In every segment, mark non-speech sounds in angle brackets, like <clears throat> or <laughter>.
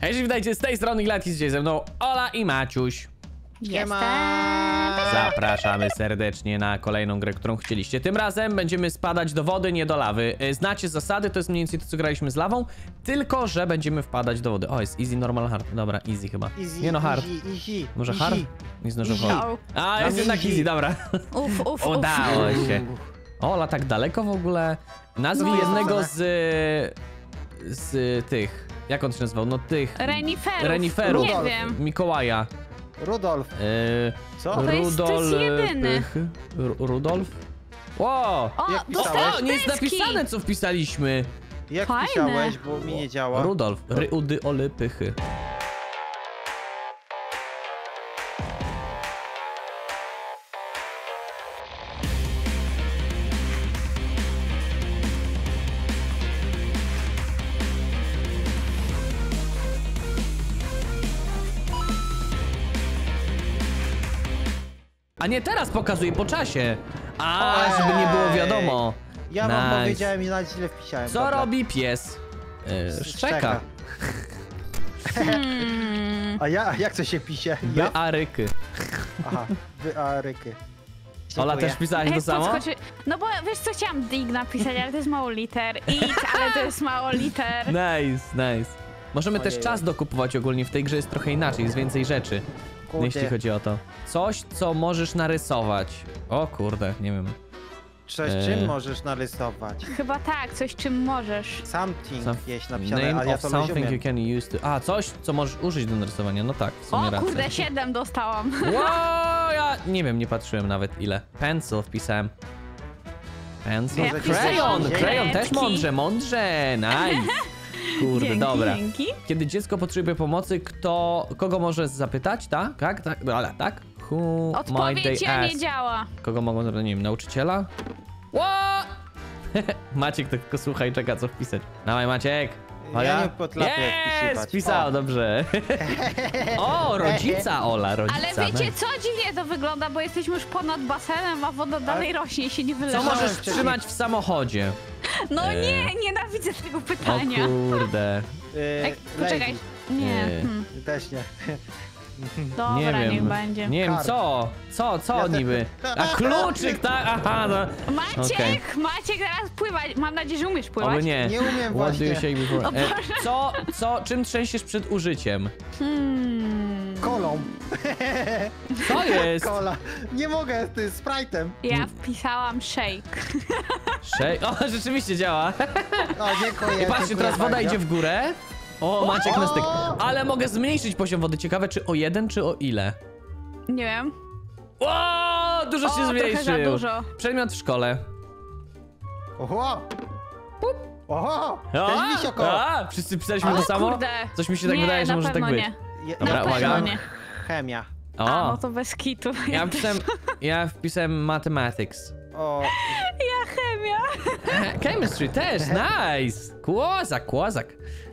Hej, witajcie z tej strony Gladki, dzisiaj ze mną Ola i Maciuś. Jestem. Zapraszamy serdecznie na kolejną grę, którą chcieliście. Tym razem będziemy spadać do wody, nie do lawy. E, Znacie zasady, to jest mniej więcej to, co graliśmy z lawą, tylko, że będziemy wpadać do wody. O, jest easy, normal, hard. Dobra, easy chyba. Easy, nie no, hard. Easy, easy, Może easy. hard? Nie zdążyłem. No. A, jest jednak easy. easy, dobra. Uf, uf, uf. Udało się. Ola, tak daleko w ogóle. Nazwij No. jednego z... z tych... Jak on się nazywał? No tych... Reniferów. Reniferów. Nie wiem. Mikołaja. Rudolf, Yy, co? To jest- to jest jedyny. Ru- Rudolf? Wow! O, Jak O, nie jest napisane, co wpisaliśmy. Jak Fajne. pisałeś, bo mi nie działa. Rudolf. Ryudy, oly, A nie teraz pokazuję po czasie. A, żeby nie było wiadomo. Ja wam Nice. powiedziałem i nawet źle wpisałem. Co Dobra. robi pies? Yy, szczeka. Hmm. <laughs> A ja, jak to się pisze? Ja? Bearyky. Aha, wy, a, ryky. Ola Dziękuję. też pisałaś to Jak samo? podskoczy... No bo wiesz co, chciałam dig napisać, ale to jest mało liter. It, ale to jest mało liter. <laughs> Nice, nice. Możemy też Ojej. czas dokupować ogólnie w tej grze jest trochę inaczej, jest więcej rzeczy. Kurde. Jeśli chodzi o to. Coś, co możesz narysować. O kurde, nie wiem. Coś, Eee. czym możesz narysować? Chyba tak, coś czym możesz. Something Some- jest napisane, Name ale ja of to something you rozumiem. can use to... A, coś, co możesz użyć do narysowania. No tak, w sumie O racja. kurde, <laughs> 7 dostałam. Wow, ja nie wiem, nie patrzyłem nawet ile. Pencil wpisałem. Pencil. Ja Crayon, crayon też kredki. mądrze, mądrze, nice. <laughs> Kurde, Dzięki, dobra. dzięki. Kiedy dziecko potrzebuje pomocy, kto, kogo może zapytać, tak? Tak, tak, no, ale tak? Who Odpowiedź ja nie działa. Kogo mogą zapytać, nie wiem, nauczyciela? What? <laughs> Maciek to tylko słucha i czeka, co wpisać. Dawaj, Maciek. Ja nie potrafię Yes, O. dobrze. <laughs> o, rodzica, Ola, rodzica. Ale wiecie co? Dziwnie to wygląda, bo jesteśmy już ponad basenem, a woda dalej rośnie i się nie Co wylewa. możesz wcześniej. trzymać w samochodzie? No Eee. nie, nienawidzę tego O pytania. kurde. Eee, Ej, poczekaj. lady. Nie, Eee. hmm. Też nie. dobra, nie wiem. niech będzie. Nie wiem, Kar. co? Co, co Ja te- niby? A kluczyk, tak? Aha, no. Maciek. Maciek, teraz pływać. Mam nadzieję, że umiesz pływać. Oby nie. Nie umiem What do you właśnie. shake before? O E, co, co, czym trzęsiesz przed użyciem? Hmm. Kolą. <laughs> Co jest? Kola. Nie mogę, ty Sprite'em. Ja wpisałam shake. Shake. O, rzeczywiście działa. <laughs> O, dziękuję. I patrzcie, dziękuję teraz woda bardzo. idzie w górę. O, Maciek na styk. Ale mogę zmniejszyć poziom wody. Ciekawe, czy o jeden, czy o ile? Nie wiem. O, dużo O, się zmniejszył. za dużo. Przedmiot w szkole. Oho! Oho! O, Też wisioko! a, wszyscy pisaliśmy O to samo? kurde. Coś mi się tak nie, wydaje, że na może tak być. Nie. Je- Dobra, uwaga. pewno nie. Chemia. A, O, no to bez kitu. ja wpisałem, ja wpisałem mathematics. O, Ja chemia. <laughs> Chemistry też, nice! Kłozak, kłozak.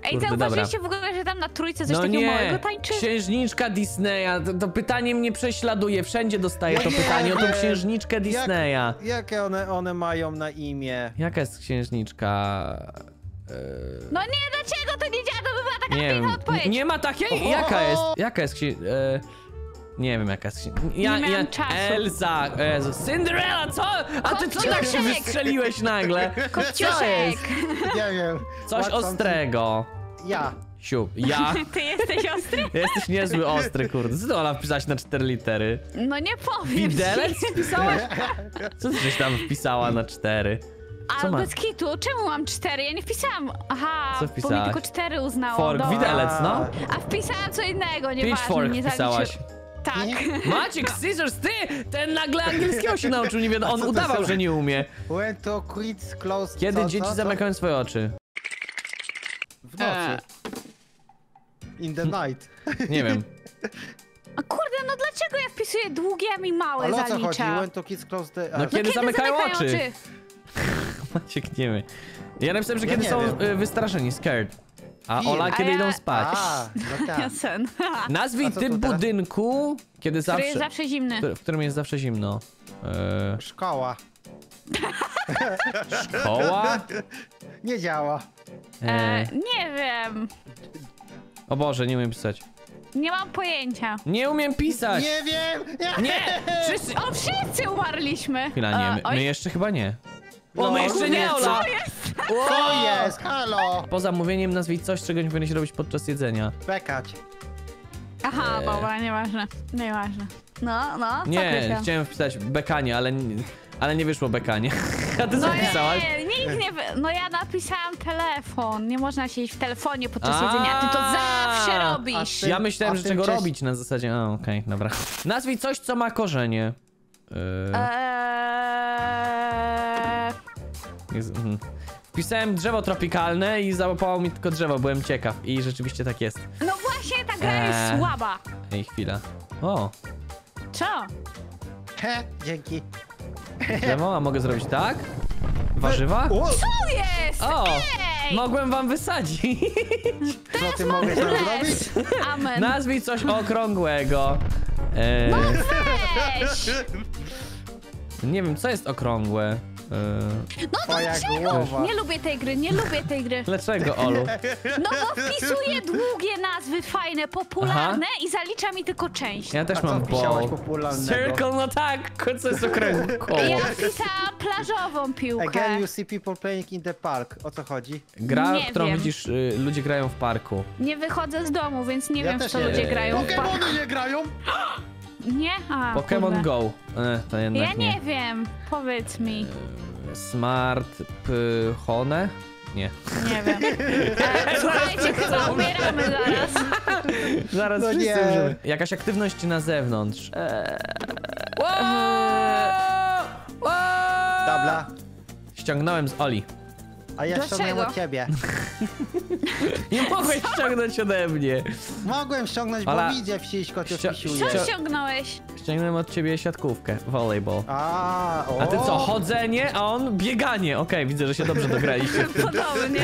Ej, Kurde, zauważyliście w ogóle, że tam na trójce coś No takiego nie, małego tańczy? księżniczka Disneya, to, to pytanie mnie prześladuje, wszędzie dostaję Ja to nie pytanie o tą wiem. księżniczkę Disneya. jakie one, one mają na imię? Jaka jest księżniczka? Eee, No nie, dlaczego to nie działa? Taka nie piękna wiem, odpowiedź. nie, ma takiej? Jaka jest, jaka jest księ... E, nie wiem jaka jest księ... Ja, Nie miałam czasu. Elza, Jezu, Cinderella, co? A ty co tak się Kopciuszek. wystrzeliłeś nagle? <laughs> Co Kopciuszek. jest? Nie wiem. Coś What something- ostrego. Ja. Siup, ja... <laughs> Ty jesteś ostry? <laughs> Jesteś niezły ostry, kurde. Co to Ola wpisałaś na cztery litery? No nie powiem Widelec ci. wpisałaś? Co ty żeś tam wpisała na cztery? Co Ale ma? bez kitu, czemu mam cztery? Ja nie wpisałam. Aha, Co bo mi wpisałaś? tylko cztery uznało. Fork, dobra. widelec, no. A wpisałam co innego, nieważne. Pitchfork nie wpisałaś. Tak. <laughs> Maciek, scissors, ty! Ten nagle angielskiego się nauczył, nie wiem, on to udawał, że nie umie. When to quit close... Kiedy co, dzieci co, co? zamykają swoje oczy? W nocy. In the night. <laughs> Nie wiem. A kurde, no dlaczego ja wpisuję długie, a mi małe Ale o co chodzi? zalicza? When to kids close the... No a, kiedy- Kiedy zamykają oczy? Maciek nie wie. Ja napisałem, że Ja kiedy nie są wiem. y, wystraszeni, scared. A Film. Ola, A kiedy ja- idą spać. A, no tak. Ja sen. <laughs> Nazwij A co typ tu teraz? budynku, kiedy Który zawsze... jest zawsze zimny. który- w którym jest zawsze zimno. E, Szkoła. <laughs> szkoła? <laughs> Nie działa. E, E, nie wiem. O Boże, nie umiem pisać. Nie mam pojęcia. Nie umiem pisać! Nie wiem! Nie! Nie! Wszyscy... O, wszyscy umarliśmy! Chwila, E, nie, my, oj, my jeszcze chyba nie. No, my jeszcze nie, kurde, Ola! Co jest? Halo! Poza mówieniem nazwij coś, czego nie powinieneś robić podczas jedzenia. Bekać. Aha, Eee. dobra, nieważne. Nieważne. No, no, co Nie, Krystian? chciałem wpisać bekanie, ale, nie- ale nie wyszło bekanie. <laughs> A ty co No nie, nikt nie... wy- No ja napisałam telefon. Nie można siedzieć w telefonie podczas A. jedzenia. Ty to zawsze robisz. ty- Ja myślałem, a że tym czego czasie- robić na zasadzie. A, okej, dobra. Nazwij coś, co ma korzenie. Eee... Jest, mhm. Wpisałem drzewo tropikalne i załapało mi tylko drzewo, byłem ciekaw. I rzeczywiście tak jest. No właśnie, ta gra jest Eee. słaba. Ej, chwila. O, Co? He, dzięki. drzewo, a mogę zrobić tak? Warzywa? O, Co jest? O! Ej! Mogłem wam wysadzić. co ty nam zrobić? Amen. Nazwij coś okrągłego. E, weź! nie wiem, co jest okrągłe. E, No Twoja dlaczego? głowa. Nie lubię tej gry, nie lubię tej gry. dlaczego, Olu? No bo wpisuję długie nazwy, fajne, popularne i zalicza mi tylko część. Ja też co mam wpisałaś ball. popularnego? Circle, no tak, co jest koło. Ja wpisałam plażową piłkę. Again you see people playing in the park. O co chodzi? Gra, Nie którą wiem. widzisz, y, ludzie grają w parku. Nie wychodzę z domu, więc nie Ja wiem, w też co nie. ludzie grają w parku. Pokemony nie grają? <gasps> <gasps> Nie? A, Pokémon kurde. Go. E, to jednak Ja nie wiem, powiedz mi. Smart Phone? Nie. Nie wiem. <laughs> E, słuchajcie, chyba umieramy zaraz. Zaraz No wszyscy nie. umrzemy. Jakaś aktywność na zewnątrz. Eee... Dobra. Ściągnąłem z Oli. A ja Dlaczego? ściągnąłem od ciebie. Nie mogłeś ściągnąć ode mnie. Mogłem ściągnąć, Ala- bo widzę wsiśko cię Ścio- wpisuję. Co ściągnąłeś? Ściągnąłem od ciebie siatkówkę, volleyball. A, o. A ty co, chodzenie, a on bieganie. Okej, widzę, że się dobrze dograliście. <laughs> Podobnie.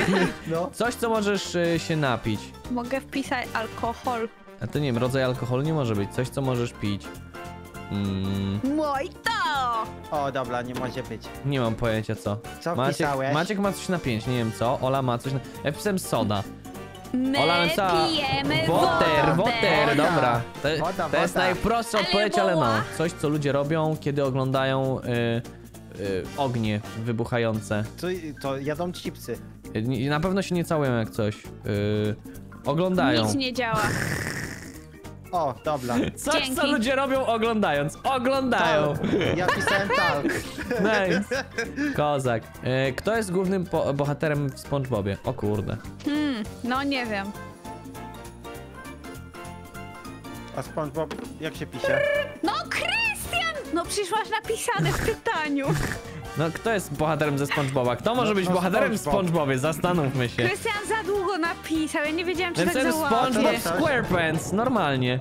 No. Coś, co możesz y, się napić. Mogę wpisać alkohol. A to nie wiem, rodzaj alkoholu nie może być. Coś, co możesz pić. Mm, Mój to! O, dobra, nie może być. nie mam pojęcia co. Co Maciek, wpisałeś? Maciek ma coś na pięć, nie wiem co. Ola ma coś na... Ja wpisałem soda. My Ola napisała pijemy Water, wodę. water, Woda. dobra. To, Woda, to jest najprostsza Ale odpowiedź, ale no. woła. Coś, co ludzie robią, kiedy oglądają y, y, ognie wybuchające. To, to jadą chipsy. Y, nie- Na pewno się nie całują jak coś. Y, oglądają. Nic nie działa. O, dobra. Coś, co Dzięki. ludzie robią oglądając. Oglądają. Ja pisałem talk. Nice. Kozak. Y, kto jest głównym po- bohaterem w SpongeBobie? O kurde. Hmm, no nie wiem. A SpongeBob, jak się pisze? No Krystian! No przecież masz napisane w pytaniu. No, kto jest bohaterem ze SpongeBoba? Kto może No, być no, bohaterem w SpongeBob. SpongeBobie? Zastanówmy się. Krystian za długo napisał, ja nie wiedziałam, czy Więc tak załatwię. SpongeBob Coś. SquarePants, normalnie.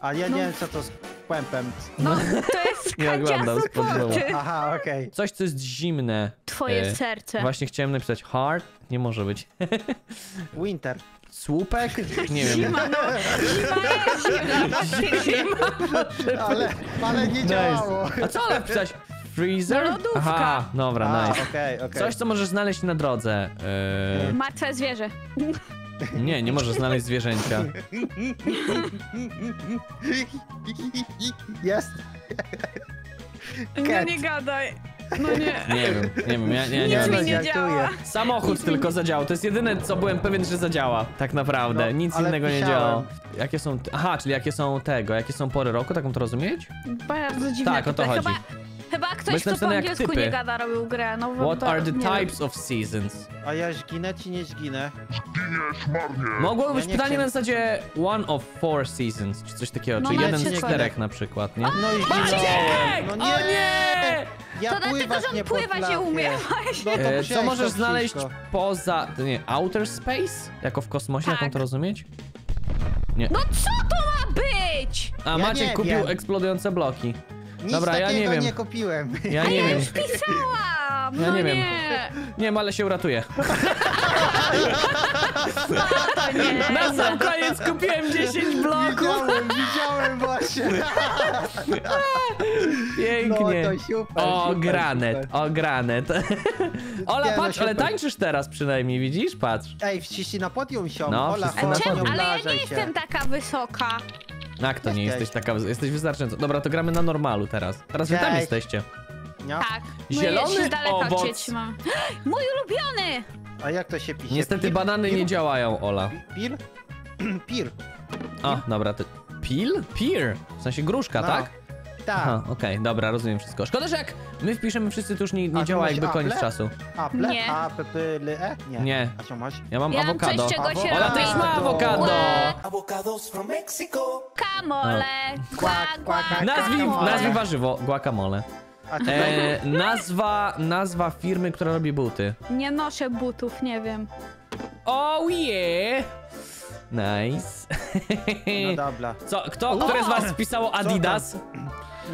A ja nie wiem, co to z kłępem. No, to jest <laughs> Nie oglądam SpongeBoba. Aha, okej. Coś, co jest zimne. Twoje E, serce. Właśnie chciałem napisać hard. Nie może być. <laughs> Winter. Słupek? Nie wiem. Zima, no. Zima jest zimna, faktycznie. <laughs> Ale, ale nie działało. Nice. A co ale wpisać? Freezer? No, lodówka. Aha, dobra, A, nice. okej, okej. Coś, co możesz znaleźć na drodze. E, Martwe zwierzę. nie, nie możesz znaleźć zwierzęcia. <laughs> Jest. No Cat. nie gadaj. No nie. Nie wiem, nie wiem, ja, ja nie Nic wiem. mi nie żartuję. działa. Samochód tylko zadziałał. To jest jedyne, co byłem pewien, że zadziała. Tak naprawdę. No, Nic ale innego nie pisałem. działało. Jakie są. Aha, czyli jakie są tego? Jakie są pory roku? Tak mam to rozumieć? Bardzo dziwne. Tak, o to chodzi. Chyba, chyba ktoś, kto po angielsku nie gada, robił grę. No, bo- What are the nie types of seasons? A ja zginę czy nie zginę? Mogło być nie pytanie chciałem. na zasadzie one of four seasons, czy coś takiego, No, czy jeden z nie czterech na przykład, nie? No i Maciek! No O nie! Ja To dlatego, pływać że on nie pływać nie umie. No to E, co możesz to znaleźć poza, nie, outer space? Jako w kosmosie, jak mam Tak. to rozumieć? No co to ma być? A Ja Maciek nie kupił wiem. eksplodujące bloki. Nic Dobra, ja takiego nie wiem. nie kupiłem. Ja nie wiem. Pisałam! Ja no nie wiem. Nie. Nie wiem, ale się uratuję. To nie. <laughs> Na sam koniec kupiłem 10 bloków. Widziałem, widziałem właśnie. Pięknie. No to super, O, super, granet, super. o, granet. Ola, Nie, no patrz, ale super. tańczysz teraz przynajmniej, widzisz? Patrz. Ej, wszyscy na podium się. No, Ola, wszyscy na chodź, podium. Ale ja obrażaj nie się. jestem taka wysoka. Jak to nie Jesteś. jesteś taka, jesteś wystarczająco. Dobra, to gramy na normalu teraz. Teraz wy tam Cześć. jesteście. No. Tak. Zielony My się z daleka od owoc. <gasps> Mój ulubiony! A jak to się pisze? Niestety Pir? banany nie działają, Ola. <clears throat> Pir? Pir. A, dobra, to... Pil? Pear. W sensie gruszka, No. tak? Tak. Aha, okej, dobra, rozumiem wszystko. Szkoda, że jak my wpiszemy wszyscy, to już nie, nie działa jakby koniec czasu. Apple? Nie. A, p, p, l, e? Nie. Nie. A co masz? Ja mam Ja mam awokado. coś, czego się Ola też ma awokado! Avocados from Mexico. Kamole! Nazwij, nazwij warzywo, guacamole. E, nazwa, nazwa firmy, która robi buty. Nie noszę butów, nie wiem. Oh yeah! Nice. No <laughs> dobra. Co, kto, które z was wpisało Adidas?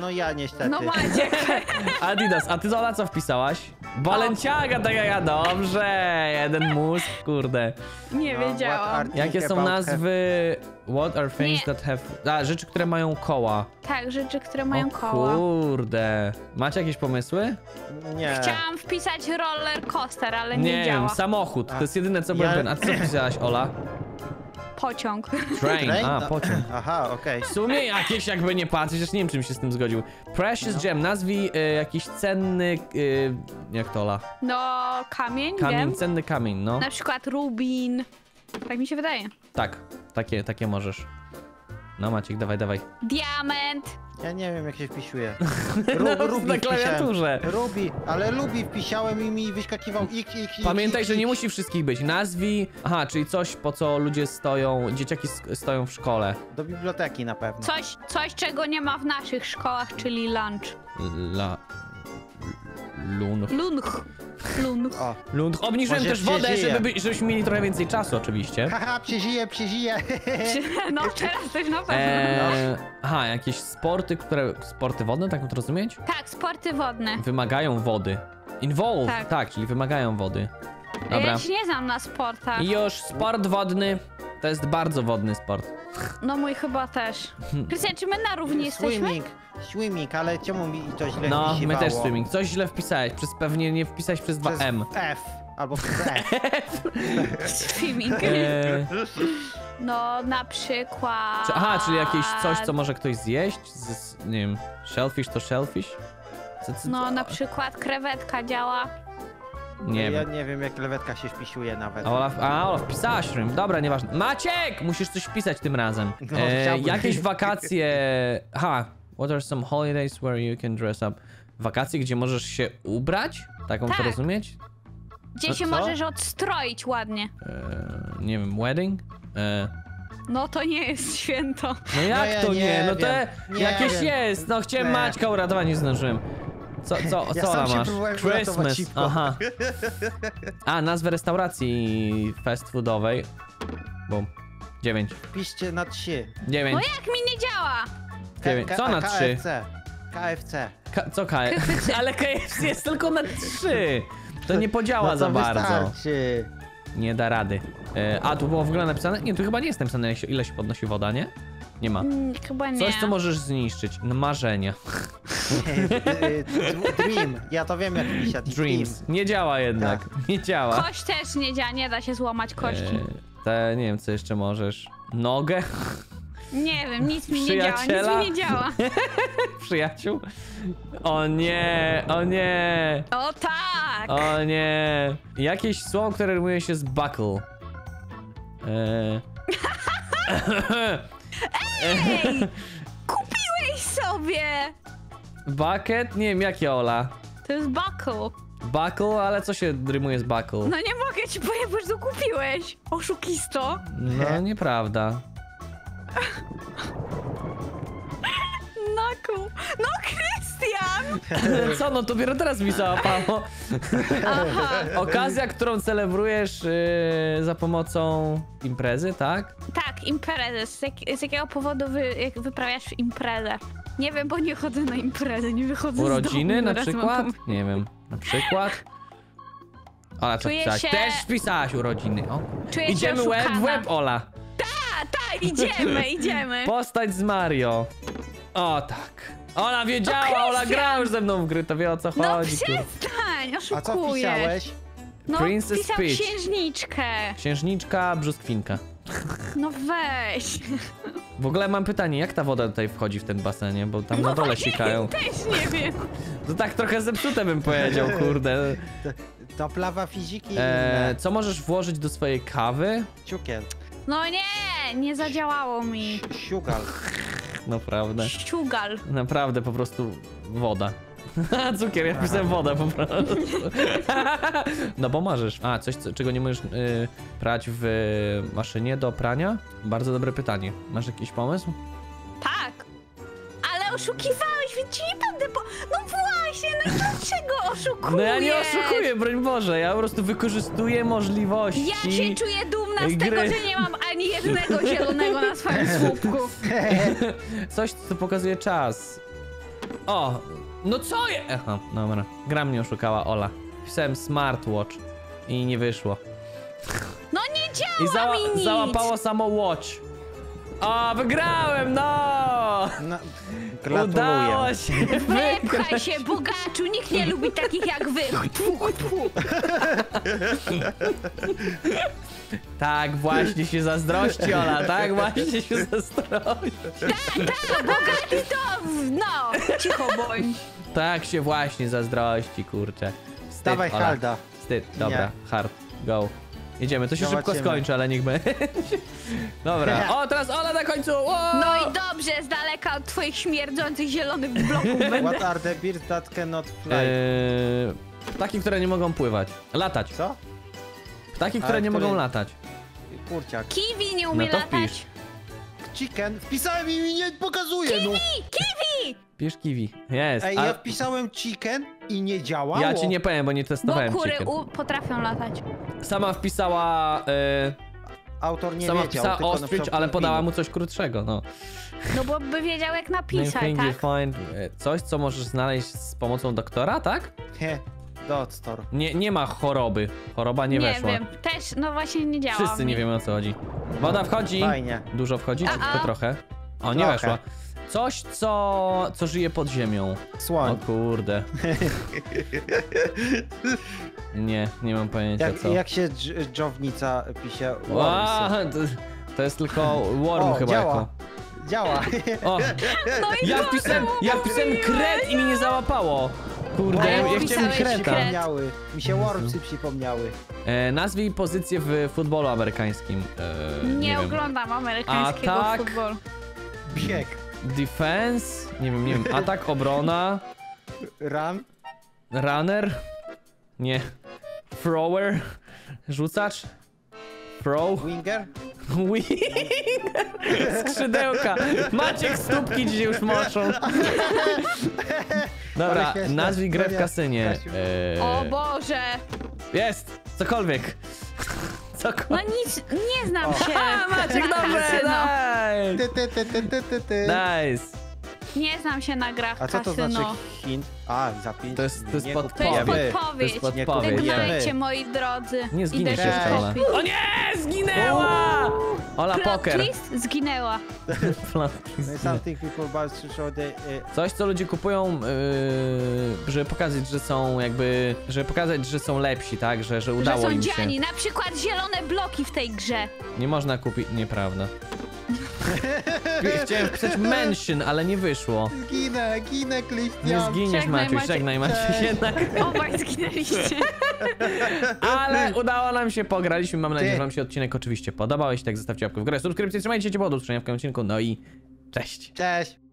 No ja niestety. No Maciek. <laughs> Adidas, a ty Zola co wpisałaś? Balenciaga, tak jak ja, dobrze, jeden mózg, kurde. Nie No, what wiedziałam. are Jakie są about nazwy, what are things Nie. that have, a, rzeczy, które mają koła. Tak, rzeczy, które mają o koła. kurde. Macie jakieś pomysły? Nie. Chciałam wpisać roller coaster, ale nie, Nie wiem, działa. samochód, to jest jedyne co ja- byłem pewien. A ty co wpisałaś, Ola? Pociąg. Train, Train? a, No. pociąg. <laughs> Aha, okej. W sumie jakieś jakby nie patrzeć, też nie wiem czym się z tym zgodził. Precious Gem, nazwij y, jakiś cenny, y, jak to Ola? No, kamień, Kamień, wiem. cenny kamień, no. Na przykład rubin. Tak mi się wydaje. Tak, takie, takie możesz. No Maciek, dawaj, dawaj. Diament. Ja nie wiem jak się wpisuje. <laughs> No, Ru, Ruby na klawiaturze. Ruby, ale Lubi wpisałem i mi wyskakiwał x, x, x, Pamiętaj, x, że nie musi wszystkich być. Nazwij, aha, czyli coś po co ludzie stoją, dzieciaki stoją w szkole. Do biblioteki na pewno. Coś, coś, czego nie ma w naszych szkołach, czyli lunch. La... Lunch. Lunch. Lunch. O. Lunch. Obniżyłem Może też wodę, żeby, by- żebyśmy mieli trochę więcej czasu oczywiście. Haha, przeżyję, przeżyję. No, <laughs> teraz też na pewno. Eee, aha, jakieś sporty, które... Sporty wodne, tak mam to rozumieć? Tak, sporty wodne. Wymagają wody. Involve, tak, Tak. czyli wymagają wody. Dobra. Ja się nie znam na sportach. I już sport wodny. To jest bardzo wodny sport. No mój chyba też. Krystian, czy my na równi jesteśmy? Swimming, swimming, ale czemu mi to źle No, my wpisywało? też swimming. Coś źle wpisałeś, przez pewnie nie wpisałeś przez Przez 2M. F, albo przez <laughs> F. Swimming. Eee, No, na przykład... czy, aha, czyli jakieś coś, co może ktoś zjeść? Z, z, nie wiem, shellfish to shellfish? Co, co, No, na przykład krewetka działa. Nie ja wiem. nie wiem jak lewetka się wpisuje nawet. A Olaf, a Olaf wpisała shrimp. Dobra, nieważne. Maciek! Musisz coś wpisać tym razem. No, E, chciałbym. jakieś wakacje... <laughs> Ha, what are some holidays where you can dress up? Wakacje, gdzie możesz się ubrać? Tak mam to Tak. rozumieć? Gdzie No się co? możesz odstroić ładnie. E, nie wiem, wedding? E, No to nie jest święto. no jak ja to nie? nie No to. Nie jakieś wiem. jest. No chciałem Nie. Maćka uratować, nie zdążyłem. Co, co, Ja co sam Ola się masz? Christmas, aha. A, nazwę restauracji fast foodowej. Bum. Dziewięć. Piszcie na trzy. No Dziewięć. jak mi nie działa? Dziewięć. Co na trzy? KFC. KFC. Ka co K? <laughs> Ale KFC jest tylko na trzy. To nie podziała no za to bardzo. wystarczy. Nie da rady. E, a, tu było w ogóle napisane? Nie, tu chyba nie jest napisane, ile się- podnosi woda, nie? Nie ma. Mm, chyba nie. Coś, co możesz zniszczyć. No, marzenia. Dream. Ja to wiem jak pisać. <laughs> Dreams. Nie działa jednak. Tak. Nie działa. Kość też nie działa, nie da się złamać kości. E, te, nie wiem, co jeszcze możesz. Nogę? Nie wiem, nic mi nie działa, nic mi nie działa. <laughs> Przyjaciół? O nie, o nie, O tak! o nie. Jakieś słowo, które rymuje się z buckle. E... <laughs> Ej! Kupiłeś sobie! Bucket? Nie wiem, jakie Ola. To jest buckle. Buckle, ale co się rymuje z buckle? No nie mogę ci powiedzieć, bo kupiłeś. Oszukisto. No, nieprawda. Naku. No Krystian! <laughs> Co, no dopiero teraz mi załapało. Aha. Okazja, którą celebrujesz yy, za pomocą imprezy, tak? Tak, imprezę. Z, jak, z jakiego powodu wy, jak wyprawiasz imprezę? Nie wiem, bo nie chodzę na imprezę, nie wychodzę Urodziny z domu. na przykład? Nie wiem, na przykład? Ola, co Czuję wpisałaś? się- Też wpisałaś urodziny. O. Czuję się Idziemy łeb w łeb, Ola. A, tak, idziemy, <laughs> idziemy. Postać z Mario. O tak. Ona wiedziała, To Ola grała już ze mną w gry, to wie o co No chodzi. kur- przestań, A co oszukujesz. wpisałeś? No, Princess pisał Peach. księżniczkę. Księżniczka, brzuskwinka. No weź. W ogóle mam pytanie, jak ta woda tutaj wchodzi w ten basenie, bo tam na dole sikają. <laughs> Też nie wiem. To tak trochę zepsute bym powiedział, kurde. To, to plawa fizyki i E, co możesz włożyć do swojej kawy? Ciukiel. No nie, nie zadziałało mi. Siugal. Naprawdę. Ściugal. Naprawdę po prostu woda. <laughs> Cukier, ja pisałem wodę po prostu. <laughs> no bo możesz. A, coś, co, czego nie możesz y, prać w maszynie do prania? Bardzo dobre pytanie. Masz jakiś pomysł? Tak. Ale oszukiwałeś, więc ci nie będę po... No właśnie, no i dlaczego oszukujesz? No ja nie oszukuję, broń Boże, ja po prostu wykorzystuję możliwości. Ja się czuję dumna z gry. tego, że nie mam ani jednego zielonego na swoim słupku. <laughs> Coś, co pokazuje czas. O, no co je? Aha, dobra. Gra mnie oszukała, Ola. Pisałem smartwatch i nie wyszło. No nie I działa zała mi nic. załapało samo watch. O, wygrałem, no! No, Udało gratuluję. się Wypchaj wygrać. się, bogaczu, nikt nie lubi takich jak wy. Tfu, tfu. Tak właśnie się zazdrości, Ola, tak właśnie się zazdrości. Tak, bogaty to... No, cicho bądź. Tak się właśnie zazdrości, kurczę. Wstyd, Dawaj Ola. Halda. Wstyd, dobra, hard, go. Jedziemy, to się szybko Zobaczymy. skończy, ale niech będzie. <laughs> Dobra, <laughs> o teraz Ola na końcu! O! No i dobrze, z daleka od twoich śmierdzących zielonych bloków <laughs> będę. What are the birds that cannot fly? Eee, ptaki, które nie mogą pływać. Latać. Co? Ptaki, które Ale nie które- mogą latać. Kurciak. Kiwi nie umie No to latać. Chicken. Wpisałem i mi nie pokazuje, no. Kiwi! Pisz kiwi. Jest. Ej, a ja wpisałem chicken i nie działało. ja ci nie powiem, bo nie Bo testowałem kury chicken. u, potrafią latać. Sama wpisała... E, Autor nie sama wiedział, wpisała ostrich, ale podała mu coś krótszego, no. No bo by wiedział jak napisać, you tak? find... e, Coś, co możesz znaleźć z pomocą doktora, tak? He, doctor. Nie, nie ma choroby. Choroba nie, weszła. wiem, też, no właśnie nie działa Wszyscy mi. nie wiemy o co chodzi. Woda wchodzi. Fajnie. Dużo wchodzi, czy tylko trochę? O, nie Trochę. weszła. Coś, co, co żyje pod ziemią. O Słoń. kurde. <laughs> Nie, nie mam pojęcia Jak, co. jak się dż- dżownica pisze? Ła, to, to jest tylko worm O, chyba działa. jako. Działa. O, <laughs> No i ja wpisałem, ja wpisałem kret i mi nie załapało. Kurde, A ja ja chciałem wpisałeś kreta. kret. Przypomniały. Mi się Wormsy przypomniały. E, nazwij pozycję w futbolu amerykańskim. E, Nie, wiem. oglądam amerykańskiego Atak. futbolu. Bieg. Defense? Nie wiem, nie wiem. Atak, obrona. Run. Runner? Nie. Thrower? Rzucacz? Throw? Winger. <laughs> Winger? Skrzydełka! Maciek stópki dzisiaj już moczą. Dobra, nazwij grę w nie, kasynie. Eee, O Boże! jest! Cokolwiek. No nic, nie znam O. się <laughs> A, Maciek, na dobrze! kasyno. Nice! Ty, ty, ty, ty, ty, ty, ty. Nice! Nie znam się na grach A co to kasyno. znaczy hint? A, zapisz. To jest- to jest Nie podpowiedź. To jest podpowiedź. To jest podpowiedź. Wygnajcie, moi drodzy. Nie zginiesz Idę się. O nie! Zginęła! Ola Plot Poker. twist zginęła. <laughs> No i Something people buy to show the... y, Coś, co ludzie kupują, yy, żeby pokazać, że są jakby, żeby pokazać, że są lepsi, tak? Że, że Że udało są im się. dziani. Na przykład zielone bloki w tej grze. Nie można kupić, nieprawda. <laughs> Chciałem wpisać mention, ale nie wyszło. Ginę, ginę, Christian. Nie zginiesz, Żegnaj, Maciuś, Maciek. żegnaj, Maciuś, Cześć. jednak. Obaj zginęliście. <laughs> <laughs> Ale udało nam się, pograliśmy, mam nadzieję, że wam się odcinek oczywiście podobał. Jeśli tak, zostawcie łapkę w górę, subskrypcję, trzymajcie się do usłyszenia w kolejnym odcinku, no i cześć. Cześć.